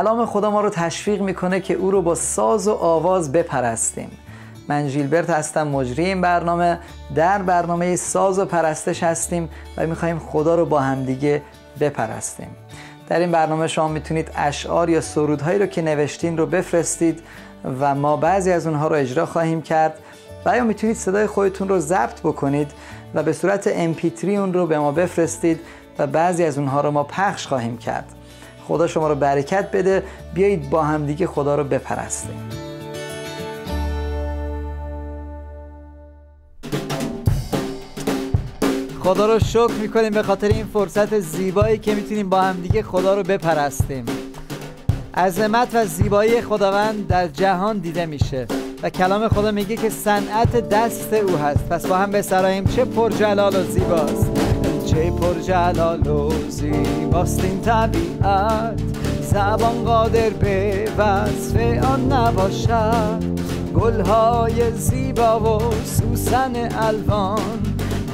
کلام خدا ما رو تشویق می‌کنه که او رو با ساز و آواز بپرستیم. من ژیلبرت هستم مجری این برنامه. در برنامه ساز و پرستش هستیم و میخواییم خدا رو با همدیگه بپرستیم. در این برنامه شما می‌تونید اشعار یا سرودهایی رو که نوشتین رو بفرستید و ما بعضی از اونها رو اجرا خواهیم کرد و یا می‌تونید صدای خودتون رو ضبط بکنید و به صورت MP3 اون رو به ما بفرستید و بعضی از اونها رو ما پخش خواهیم کرد. خدا شما رو برکت بده. بیایید با همدیگه خدا رو بپرستیم. خدا رو شکر می‌کنیم به خاطر این فرصت زیبایی که می‌تونیم با همدیگه خدا رو بپرستیم. عظمت و زیبایی خداوند در جهان دیده میشه و کلام خدا میگه که صنعت دست او هست. پس با هم بسراییم. چه پرجلال و زیباست. چه پرجلال و زیباست این طبیعت زبان قادر به وصف آن نباشد. گلهای زیبا و سوسن الوان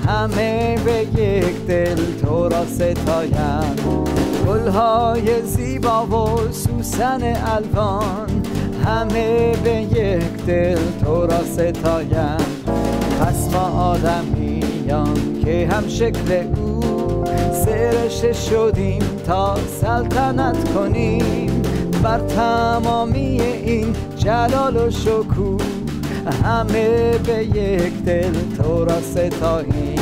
همه به یک دل تو را ستایم گلهای زیبا و سوسن الوان همه به یک دل تو را ستایم پس ما آدمیان که هم شکل او سرشته شدیم تا سلطنت کنیم. بر تمامی این جلال و شکوه همه به یک دل تو را ستاییم.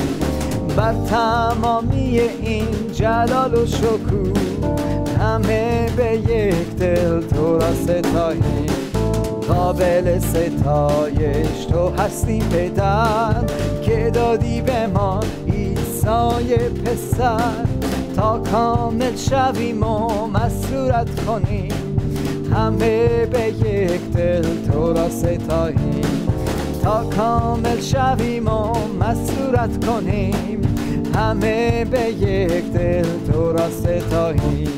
بر تمامی این جلال و شکوه همه به یک دل تو را ستاییم. قابل ستایش تو هستی پدر که دادی به ایسای پسر تا کامل شویم و مسرورت کنیم. همه به یک دل تو را ستاییم. تا کامل شویم و مسرورت کنیم. همه به یک دل تو را ستاییم.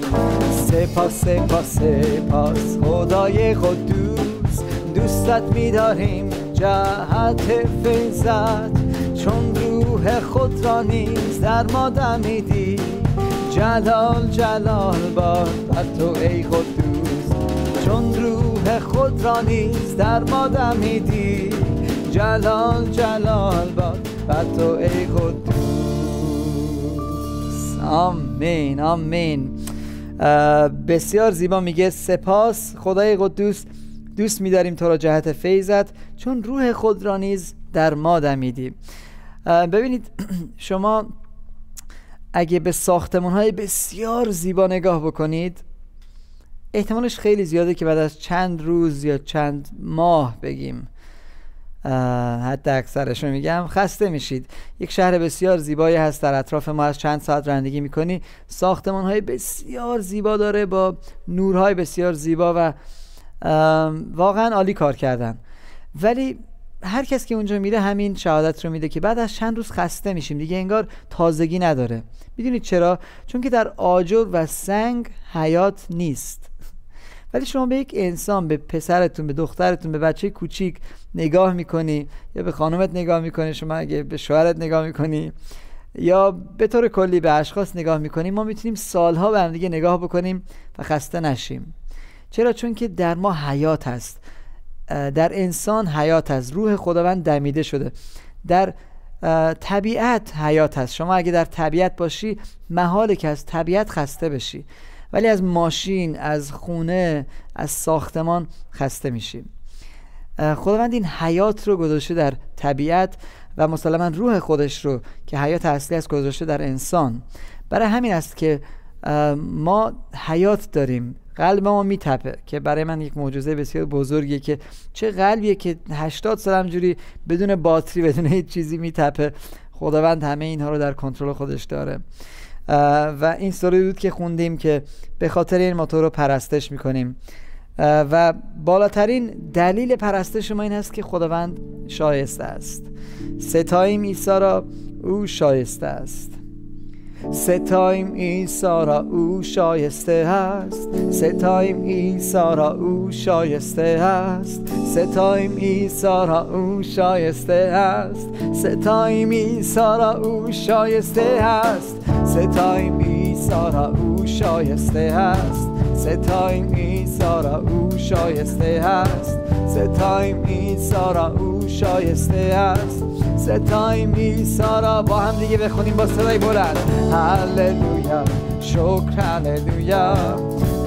سپاس سپاس سپاس. خدای قدوس دوستت میداریم. جهت فیضت چون خود را نیز در ما دمیدی. جلال جلال باد بر تو ای قدوس. چون روح خود را نیز در ما دمیدی. جلال جلال باد بر تو ای قدوس. آمین آمین. بسیار زیبا میگه سپاس. خدای قدوس دوست میداریم تو را جهت فیضت. چون روح خود را نیز در ما دمیدی. ببینید شما اگه به ساختمون های بسیار زیبا نگاه بکنید احتمالش خیلی زیاده که بعد از چند روز یا چند ماه بگیم. حتی اکثرش رو میگم خسته میشید. یک شهر بسیار زیبایی هست در اطراف ما از چند ساعت رندگی می‌کنی. ساختمان های بسیار زیبا داره با نورهای بسیار زیبا و واقعا عالی کار کردن. ولی هر کس که اونجا میره همین شهادت رو میده که بعد از چند روز خسته میشیم. دیگه انگار تازگی نداره. می‌دونید چرا؟ چون که در آجر و سنگ حیات نیست. ولی شما به یک انسان به پسرتون به دخترتون به بچه کوچیک نگاه می‌کنی یا به خانومت نگاه می‌کنی شما اگه به شوهرت نگاه می‌کنی یا به طور کلی به اشخاص نگاه می‌کنیم ما می‌تونیم سالها به هم دیگه نگاه بکنیم و خسته نشیم. چرا؟ چون که در ما حیات هست. در انسان حیات هست روح خداوند دمیده شده. در طبیعت حیات هست شما اگه در طبیعت باشی محاله که از طبیعت خسته بشی. ولی از ماشین از خونه از ساختمان خسته میشیم خداوند این حیات رو گذاشته در طبیعت و مسلما روح خودش رو که حیات اصلی است گذاشته در انسان. برای همین است که ما حیات داریم. قلب ما میتپه که برای من یک معجزه بسیار بزرگیه که چه قلبیه که 80 سال همجوری بدون باتری بدون هیچ چیزی میتپه. خداوند همه اینها رو در کنترل خودش داره. و این سرود بود که خوندیم که به خاطر این ما تو رو پرستش می‌کنیم. و بالاترین دلیل پرستش ما این است که خداوند شایسته است. ستاییم عیسی را او شایسته است. ستایم عیسی را او شایسته است ستایم عیسی را او شایسته است ستایم عیسی را او شایسته است ستایم عیسی را او شایسته است ستایم عیسی را او شایسته است ستایم عیسی را او شایسته هست ستایم عیسی را او شایسته است. ستایم عیسی را با هم دیگه بخونیم با صدای بلند. هللویا شکر هللویا.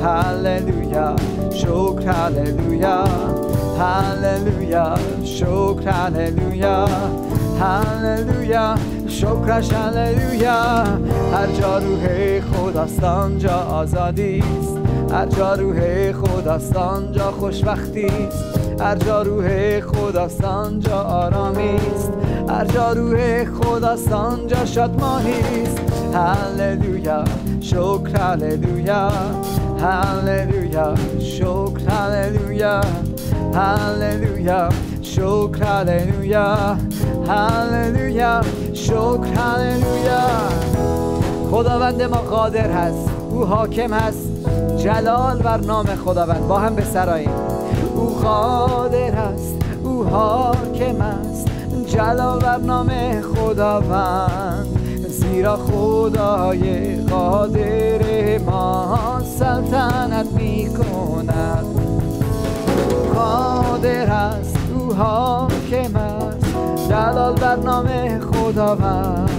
هللویا شکر هللویا. هللویا شکر هللویا. هللویا شکرش هللویا. هر جا روح خداست آنجا آزادی است هر جا روح خداست آنجا خوشبختی هر جا روح خداست آنجا آرامی است. هر جا روح خداست آنجا شادمانی است. هللویا شکر هللویا. هللویا شکر هللویا. هللویا شکر هللویا. هللویا شکر هللویا. خداوند ما قادر هست او حاکم هست. جلال بر نام خداوند. با هم به سراییم. او قادر هست او حاکم است. جلال بر نام خداوند. زیرا خدای قادر ما سلطنت می کند قادر است او حاکم است. جلال بر نام خداوند.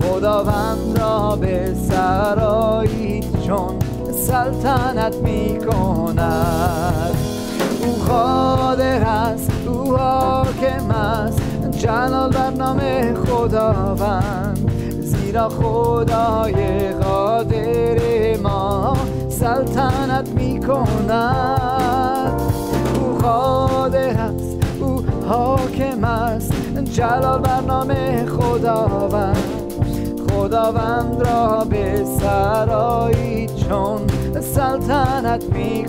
خداوند را به سرایی چون سلطنت می کند او قادر است او حاکم است. جلال بر نام خداوند. زیرا خدای قادر ما سلطنت می کند او قادر است او حاکم است. جلال بر نام خداوند. خداوند را به سرایی چون سلطنت می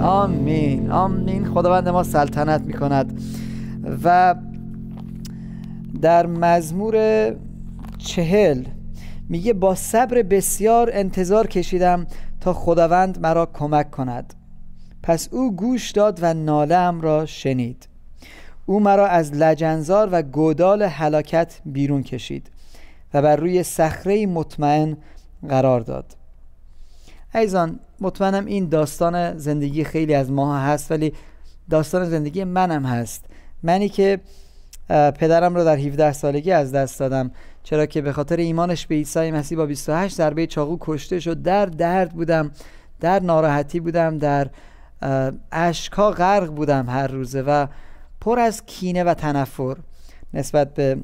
آمین آمین. خداوند ما سلطنت می کند و در مزمور چهل میگه با صبر بسیار انتظار کشیدم تا خداوند مرا کمک کند. پس او گوش داد و نالم را شنید. او مرا از لجنزار و گودال هلاکت بیرون کشید و بر روی صخره مطمئن قرار داد. ایزان مطمئنم این داستان زندگی خیلی از ماها هست ولی داستان زندگی منم هست. منی که پدرم رو در 17 سالگی از دست دادم چرا که به خاطر ایمانش به عیسی مسیح با 28 ضربه چاقو کشته شد. در درد بودم در ناراحتی بودم در اشکا غرق بودم هر روزه و پر از کینه و تنفر نسبت به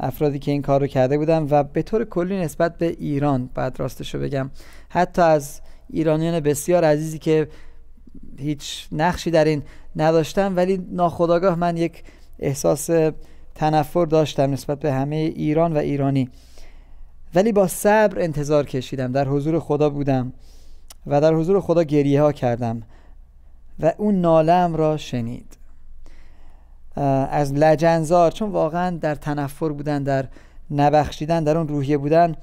افرادی که این کار رو کرده بودم و به طور کلی نسبت به ایران. بعد راستش رو بگم. حتی از ایرانیان بسیار عزیزی که هیچ نقشی در این نداشتم ولی ناخداگاه من یک احساس تنفر داشتم نسبت به همه ایران و ایرانی. ولی با صبر انتظار کشیدم. در حضور خدا بودم و در حضور خدا گریه ها کردم. و اون نالم را شنید. از لجنزار چون واقعا در تنفر بودن در نبخشیدن در اون روحیه بودن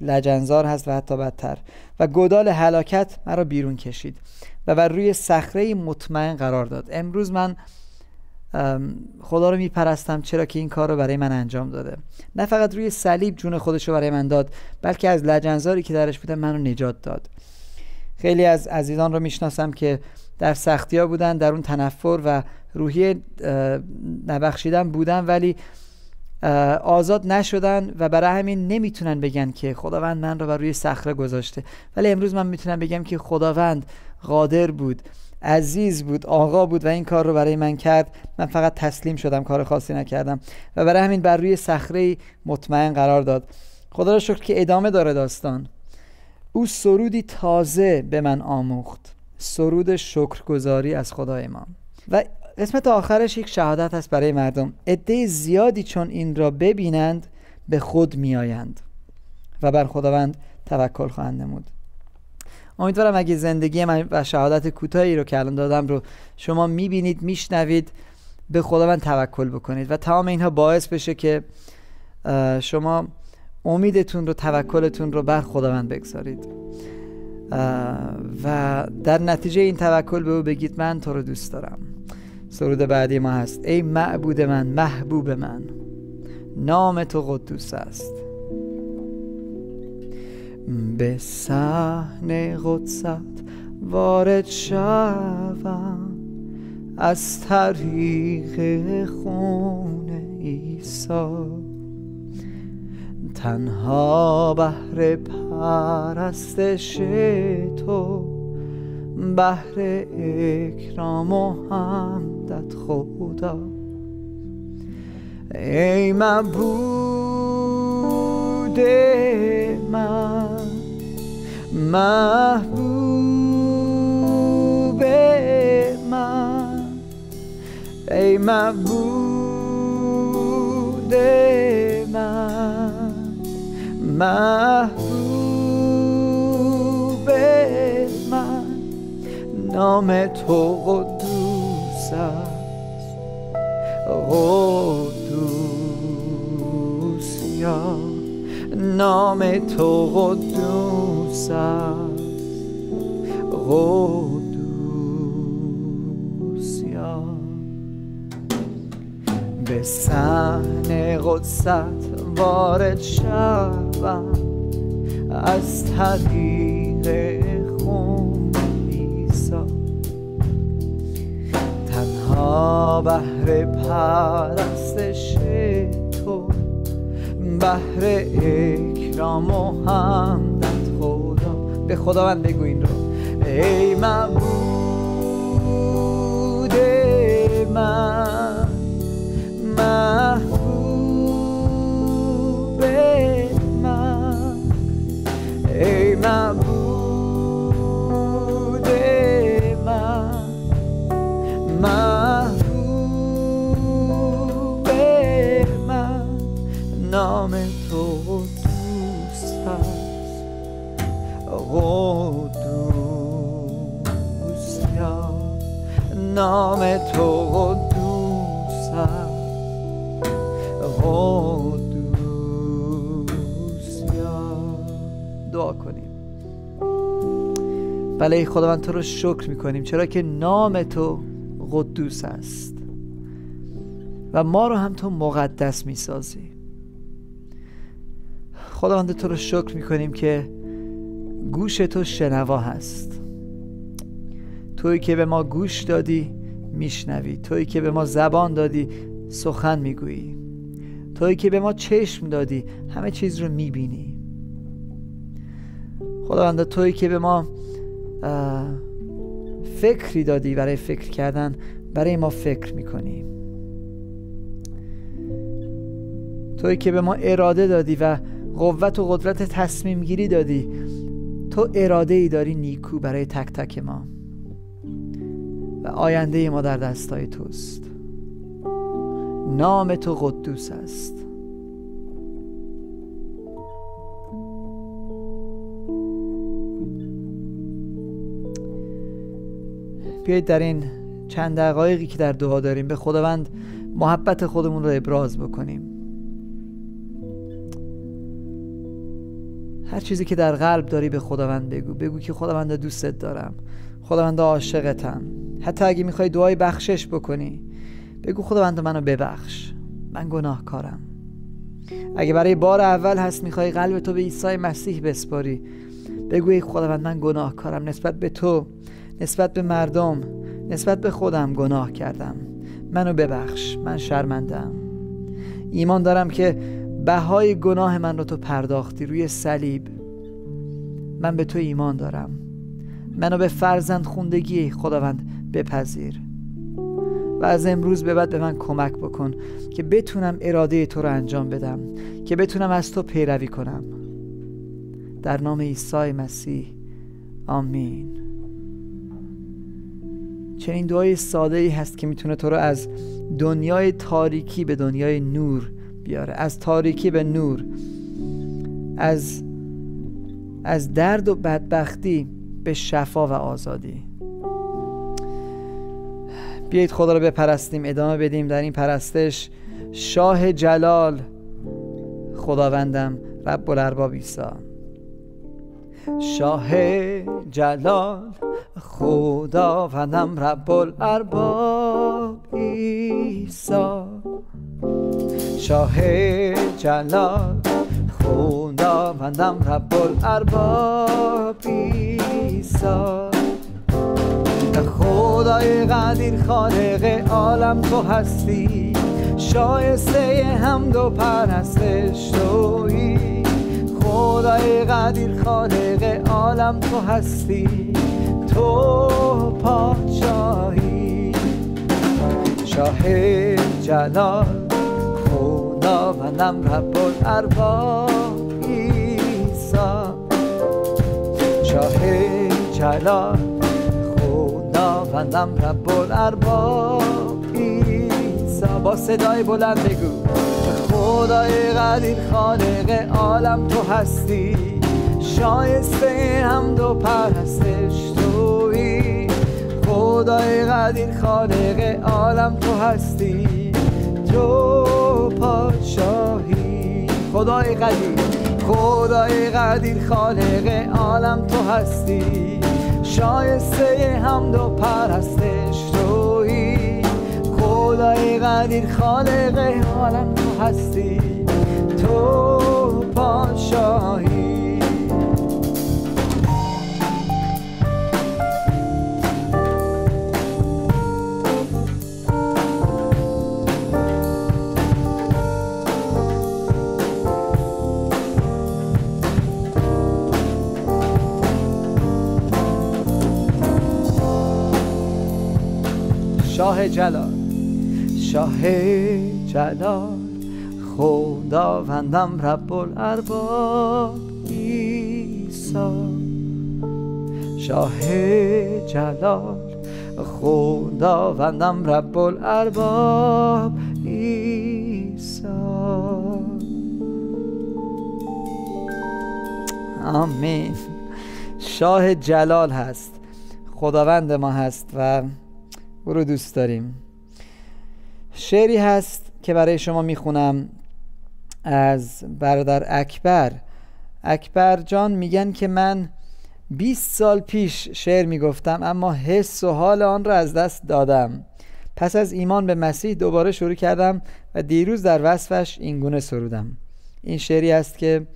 لجنزار هست و حتی بدتر. و گودال هلاکت مرا بیرون کشید و بر روی صخره مطمئن قرار داد. امروز من خدا رو میپرستم چرا که این کار رو برای من انجام داده. نه فقط روی صلیب جون خودش رو برای من داد بلکه از لجنزاری که درش بودن من رو نجات داد. خیلی از عزیزان رو می‌شناسم که در سختی ها بودن در اون تنفر و روحی نبخشیدن بودن ولی آزاد نشدن و برای همین نمی‌تونن بگن که خداوند من رو بر روی صخره گذاشته. ولی امروز من می‌تونم بگم که خداوند قادر بود عزیز بود آقا بود و این کار رو برای من کرد. من فقط تسلیم شدم کار خاصی نکردم و برای همین بر روی صخره مطمئن قرار داد. خدا را شکر که ادامه داره داستان. او سرودی تازه به من آموخت. سرود شکرگزاری از خدای ما. و قسمت آخرش یک شهادت است برای مردم. عده زیادی چون این را ببینند به خود میآیند و بر خداوند توکل خواهند نمود. امیدوارم اگه زندگی من و شهادت کوتاهی رو که الان دادم رو شما می‌بینید میشنوید به خداوند توکل بکنید. و تمام اینها باعث بشه که شما امیدتون رو توکلتون رو بر خداوند بگذارید. و در نتیجه این توکل به او بگید من تو رو دوست دارم. سرود بعدی ما هست. ای معبود من محبوب من نام تو قدوس است. به صحن قدست وارد شوم. از طریق خون عیسی. تنها بهر پرستش تو بهر اکرام و حمدت خدا. ای معبود من محبوب من. ای معبود من محبوب من. نام تو قدوس است. قدوس یا نام تو قدوس است. قدوس یا به صحن قدست وارد شوم از طریق خون عیسی تنها بهر پرستش تو بهر اکرام و حمدت خدا. به خداوند بگو این رو. ای معبود من نام تو قدوس است قدوس یا دعا کنیم. بله خداوند تو رو شکر می‌کنیم. چرا که نام تو قدوس است. و ما رو هم تو مقدس می‌سازی. خداوند تو رو شکر می‌کنیم که گوش تو شنوا هست. تویی که به ما گوش دادی میشنوی. تویی که به ما زبان دادی سخن می‌گویی. تویی که به ما چشم دادی همه چیز رو می‌بینی. خداوند تویی که به ما فکری دادی برای فکر کردن برای ما فکر می‌کنی. تویی که به ما اراده دادی و قوت و قدرت تصمیم گیری دادی تو اراده ای داری نیکو برای تک تک ما. و آینده ما در دستای توست. نام تو قدوس است. بیایید در این چند دقایقی که در دعا داریم به خداوند محبت خودمون رو ابراز بکنیم. هر چیزی که در قلب داری به خداوند بگو. بگو که خداوند دوستت دارم. خداوند عاشقتم. حتی اگه می‌خوای دعای بخشش بکنی بگو خداوند منو ببخش. من گناهکارم. اگه برای بار اول هست می‌خوای قلب تو به عیسی مسیح بسپاری بگو ای خداوند من گناهکارم. نسبت به تو نسبت به مردم نسبت به خودم گناه کردم. منو ببخش من شرمندم ایمان دارم که بهای گناه من رو تو پرداختی روی صلیب. من به تو ایمان دارم. منو به فرزند خوندگی خداوند بپذیر. و از امروز به بعد به من کمک بکن که بتونم اراده تو رو انجام بدم که بتونم از تو پیروی کنم. در نام عیسی مسیح. آمین. چنین دعای ساده ای هست که می‌تونه تو رو از دنیای تاریکی به دنیای نور بیاره. از تاریکی به نور. از از درد و بدبختی به شفا و آزادی. بیایید خدا رو بپرستیم ادامه بدیم در این پرستش. شاه جلال خداوندم رب الارباب عیسی. شاه جلال خداوندم رب الارباب عیسی. شاه جلال خداوندم رب الارباب ایسا خدای قدیر خالق عالم تو هستی. شایسته هم دو پرستش تویی. خدای قدیر خالق عالم تو هستی. تو پادشاهی. شاه جلال خداوندم رب الارباب ایسا شاه جلال خداوندم رب الارباب ایسا با صدای بلند بگو. خدای قدیر خالق عالم تو هستی. شایسته هم دو پرستش توی خدای قدیر خالق عالم تو هستی. تو پادشاهی. خدای قدیر خدای قدیر خالق عالم تو هستی. شایسته هم دو پرستش توی خدای قدیر خالق عالم تو هستی. تو پادشاهی. شاه جلال شاه جلال. خداوندم رب الارباب ایسا شاه جلال خداوندم رب الارباب ایسا آمین. شاه جلال هست. خداوند ما هست و او رو دوست داریم. شعری هست که برای شما می‌خونم از برادر اکبر. اکبر جان میگن که من 20 سال پیش شعر می‌گفتم اما حس و حال آن را از دست دادم. پس از ایمان به مسیح دوباره شروع کردم و دیروز در وصفش اینگونه سرودم. این شعری است که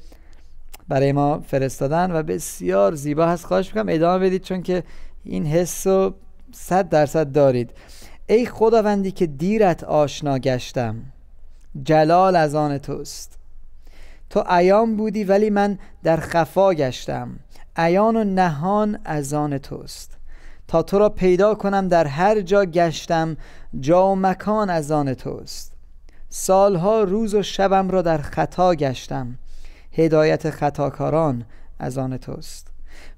برای ما فرستادن و بسیار زیبا هست. خواهش می‌کنم ادامه بدید چون که این حس رو صد درصد دارید. ای خداوندی که دیرت آشنا گشتم جلال از آن توست. تو ایام بودی ولی من در خفا گشتم. ایان و نهان از آن توست. تا تو را پیدا کنم در هر جا گشتم جا و مکان از آن توست. سالها روز و شبم را در خطا گشتم. هدایت خطاکاران از آن توست.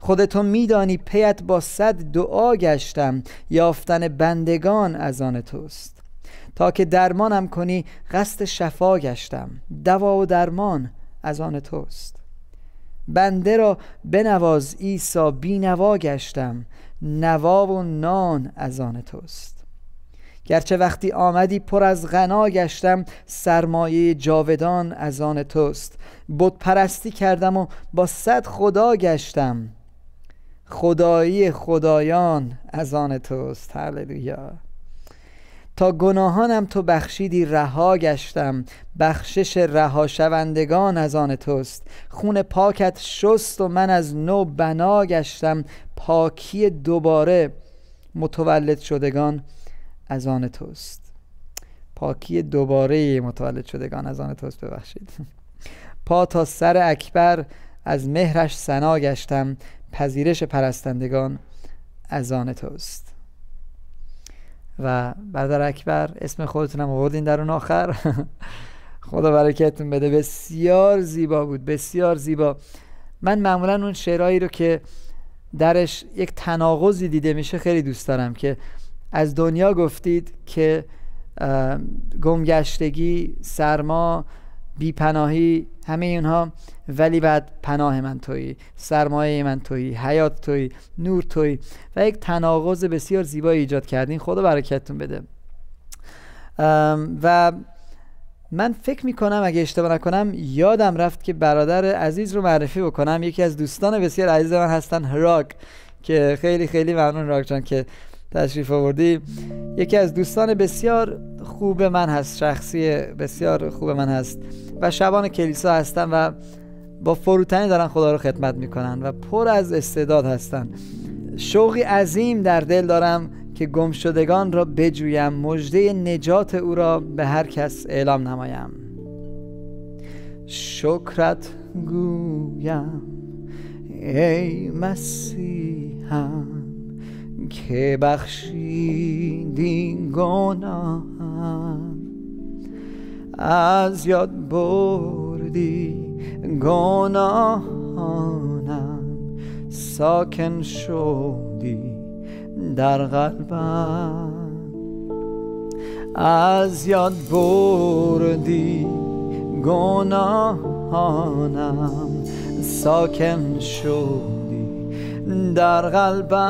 خودتو میدانی پیت با صد دعا گشتم یافتن بندگان از آن توست. تا که درمانم کنی قصد شفا گشتم دوا و درمان از آن توست. بنده را بنواز عیسی بینوا گشتم نوا و نان از آن توست. گرچه وقتی آمدی پر از غنا گشتم سرمایه جاودان از آن توست. بود پرستی کردم و با صد خدا گشتم. خدایی خدایان از آن توست. هللویا. تا گناهانم تو بخشیدی رها گشتم. بخشش رها شوندگان از آن توست. خون پاکت شست و من از نو بنا گشتم. پاکی دوباره متولد شدگان از آن توست. پاکی دوباره متولد شدگان از آن توست. ببخشید. پا تا سر اکبر از مهرش سنا گشتم پذیرش پرستندگان از آن توست. و برادر اکبر اسم خودتونم آوردین در اون آخر. خدا برکتتون بده. بسیار زیبا بود بسیار زیبا. من معمولا اون شعرهایی رو که درش یک تناقضی دیده میشه خیلی دوست دارم که از دنیا گفتید که گمگشتگی سرما بیپناهی همه اینها. ولی بعد پناه من تویی سرمایه من تویی حیات تویی نور تویی و یک تناقض بسیار زیبایی ایجاد کردین. خدا برکتتون بده. و من فکر می‌کنم اگه اشتباه نکنم یادم رفت که برادر عزیز رو معرفی بکنم. یکی از دوستان بسیار عزیز من هستن هراک که خیلی خیلی ممنون راک جان که تشریف آوردی. یکی از دوستان بسیار خوب من هست شخصی بسیار خوب من هست و شبان کلیسا هستم و با فروتنی دارن خدا رو خدمت می‌کنن و پر از استعداد هستن. شوقی عظیم در دل دارم که گمشدگان را بجویم مژده نجات او را به هر کس اعلام نمایم. شکرت گویم ای مسیحم که بخشیدی گناهم از یاد بردی گناهانم. ساکن شدی در قلبم. از یاد بردی گناهانم. ساکن شدی در قلبم.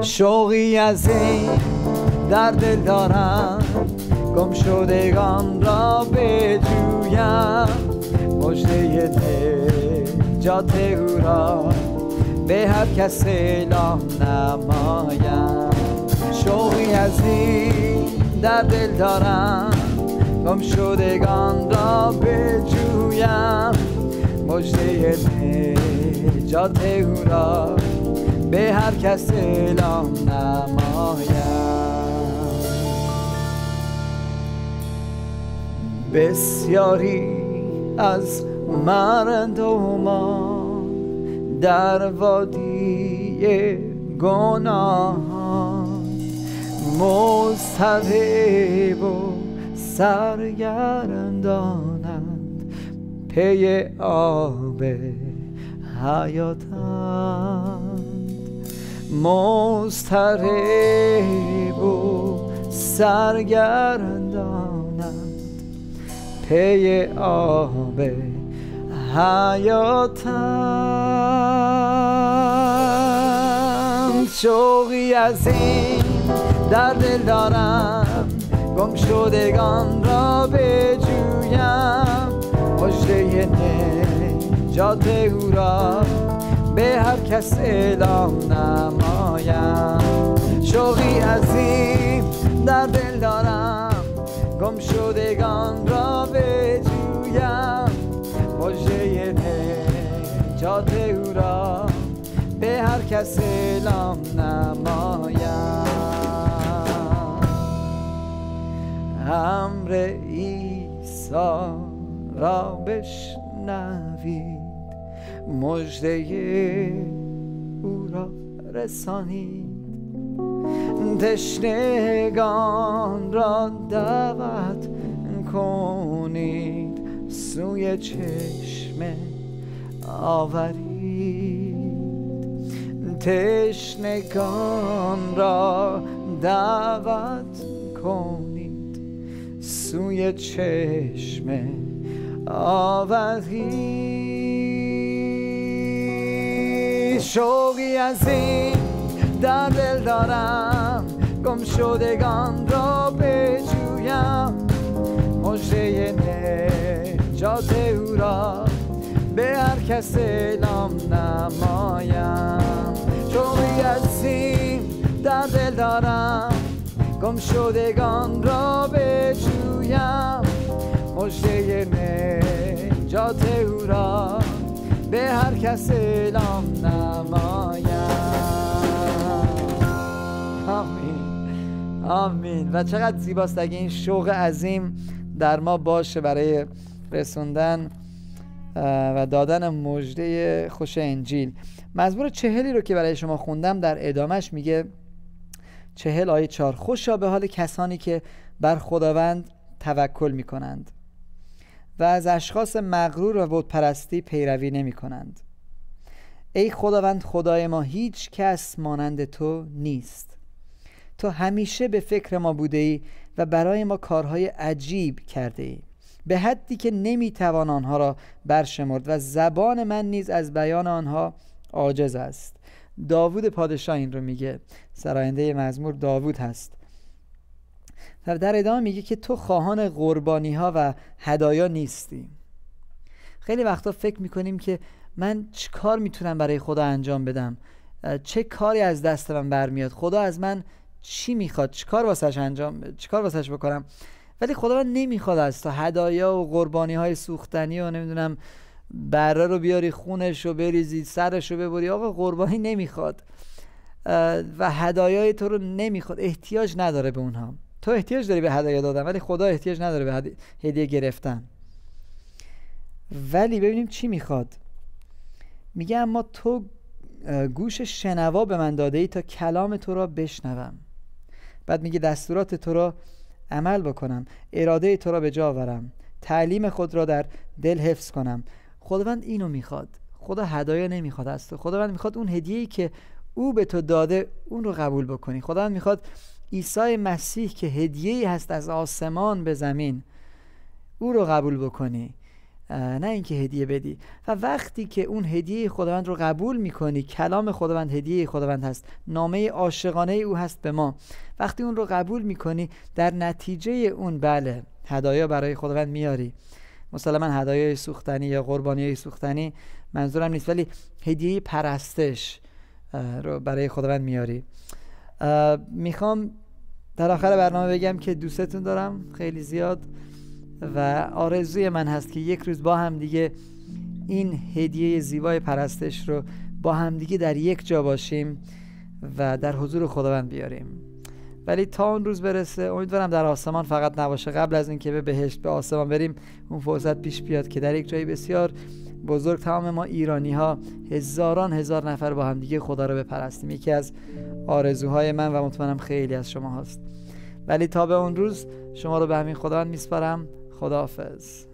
شوقی از این در دل دارم. گم شدگان را بجویم. مجده نجات او را به هر کس اعلام نمایم. شوقی از این در دل دارم. گم شدگان را بجویم. مجده نجات او را به هر کس اعلام نمایم بسیاری از مردمان در وادی گناه مستقیب و سرگردانند پی آب حیاتند مستقیب و سرگردانند پی آب حیاتم. شوقی از این در دل دارم. گم شدگان را بجویم. مجده نجات او را به هر کس اعلام نمایم. شوقی این در دل دارم. گم شدگان را بجویم مجده نجات او را به هر کس اعلام نمایم. امر عیسی را بشنوید. مجده او را رسانید. تشنگان را دعوت کنید. سوی چشمه آورید. تشنگان را دعوت کنید. سوی چشمه آورید شوقی از این در دل دارم. گم شدگان را بجویم. مجده نجات او را به هر کس اعلام نمایم. شوقی از این در دل دارم. گم شدگان را بجویم. مجده نجات او را به هر کس اعلام نمایم آمین. آمین و چقدر زیباست اگه این شوق عظیم در ما باشه برای رسوندن و دادن مژده خوش انجیل. مزمور چهلی رو که برای شما خوندم در ادامش میگه چهل آیه چار خوشا به حال کسانی که بر خداوند توکل می‌کنند. و از اشخاص مغرور و بود پرستی پیروی نمی کنند ای خداوند خدای ما هیچ کس مانند تو نیست. تو همیشه به فکر ما بوده ای و برای ما کارهای عجیب کرده ای. به حدی که نمی‌توان آنها را برشمرد و زبان من نیز از بیان آنها عاجز است. داوود پادشاه این رو میگه. سراینده مزمور داوود هست. و در ادامه میگه که تو خواهان قربانی ها و هدایا نیستی. خیلی وقتا فکر می‌کنیم که من چه کار می‌تونم برای خدا انجام بدم؟ چه کاری از دست من برمیاد؟ خدا از من چی می‌خواد؟ چه کار واسش انجام چه کار واسش بکنم؟ ولی خداوند نمی‌خواد از تو هدایا و قربانی های سوختنی و نمی‌دونم بره رو بیاری خونش رو بریزی سرش رو ببری. آقا قربانی نمی‌خواد. و هدایای تو رو نمی‌خواد. احتیاج نداره به اونها. تو احتیاج داری به هدایا دادن ولی خدا احتیاج نداره به هدیه گرفتن. ولی ببینیم چی می‌خواد. میگه اما تو گوش شنوا به من داده ای تا کلام تو را بشنوم. بعد میگه دستورات تو را عمل بکنم اراده تو را به جا آورم تعلیم خود را در دل حفظ کنم. خداوند اینو می‌خواد. خدا هدایا نمی‌خواد از تو. خداوند می‌خواد اون هدیه ای که او به تو داده اون رو قبول بکنی. خداوند می‌خواد عیسی مسیح که هدیه هست از آسمان به زمین او رو قبول بکنی. نه اینکه هدیه بدی. و وقتی که اون هدیه خداوند رو قبول می‌کنی کلام خداوند هدیه خداوند هست. نامه عاشقانه او هست به ما. وقتی اون رو قبول می‌کنی در نتیجه اون بله هدایا برای خداوند میاری. مثلا هدایای سوختنی یا قربانی سوختنی منظورم نیست ولی هدیه پرستش رو برای خداوند میاری. می‌خوام در آخر برنامه بگم که دوستتون دارم خیلی زیاد و آرزوی من هست که یک روز با هم دیگه این هدیه زیبای پرستش رو با هم دیگه در یک جا باشیم و در حضور خداوند بیاریم. ولی تا اون روز برسه امیدوارم در آسمان فقط نباشه. قبل از اینکه به بهشت به آسمان بریم اون فرصت پیش بیاد که در یک جایی بسیار بزرگ تمام ما ایرانی ها هزاران هزار نفر با هم دیگه خدا رو بپرستیم. یکی از آرزوهای من و مطمئنم خیلی از شما هست ولی تا به اون روز شما رو به همین خداوند میسپارم. خداحافظ.